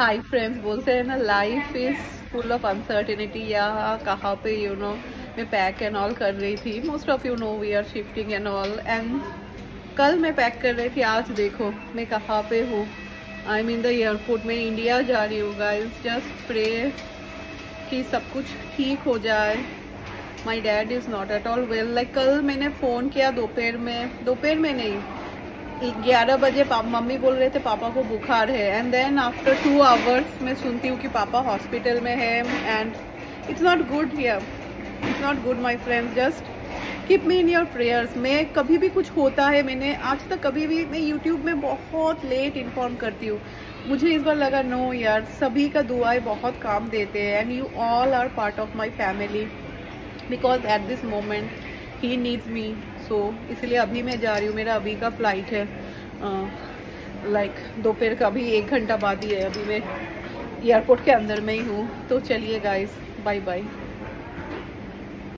Hi friends बोलते हैं ना life is full of uncertainty या कहाँ पे यू नो मैं पैक एंड ऑल कर रही थी. Most of you know we are shifting and all and कल मैं पैक कर रही थी, आज देखो, मैं कहाँ पे हूँ? आई मीन द एयरपोर्ट में इंडिया जा रही हूँ गाइस जस्ट प्रे कि सब कुछ ठीक हो जाए. My dad is not at all well like कल मैंने फ़ोन किया दोपहर में. दोपहर में नहीं ग्यारह बजे मम्मी बोल रहे थे पापा को बुखार है। And then after two hours मैं सुनती हूँ कि पापा हॉस्पिटल में है। And it's not good here it's not good my friend just keep me in your prayers मैं कभी भी कुछ होता है, मैंने आज तक कभी भी, मैं यूट्यूब में बहुत लेट इन्फॉर्म करती हूँ। मुझे इस बार लगा नो यार, सभी का दुआएँ बहुत काम देते हैं। And you all are part of my family because at this moment he needs me so so, इसलिए अभी मैं जा रही हूँ। मेरा अभी का फ़्लाइट है। लाइक दोपहर का अभी एक घंटा बाद ही है। अभी मैं एयरपोर्ट के अंदर में ही हूँ। तो चलिए गाइज़ बाय बाय